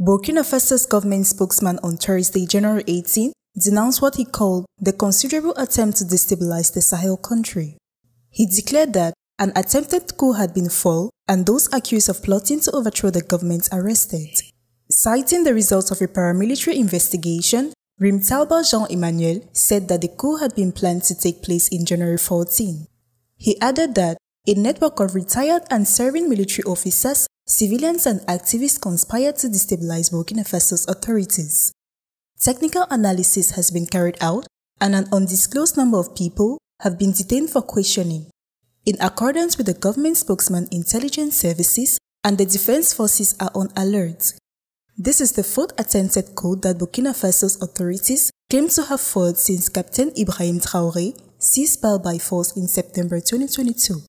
Burkina Faso's government spokesman on Thursday, January 18, denounced what he called the considerable attempt to destabilize the Sahel country. He declared that an attempted coup had been foiled and those accused of plotting to overthrow the government arrested. Citing the results of a paramilitary investigation, Rimtalba Jean-Emmanuel said that the coup had been planned to take place in January 14. He added that a network of retired and serving military officers, civilians and activists conspired to destabilize Burkina Faso's authorities. Technical analysis has been carried out and an undisclosed number of people have been detained for questioning. In accordance with the government spokesman, intelligence services and the defense forces are on alert. This is the fourth attempted coup that Burkina Faso's authorities claim to have foiled since Captain Ibrahim Traoré seized power by force in September 2022.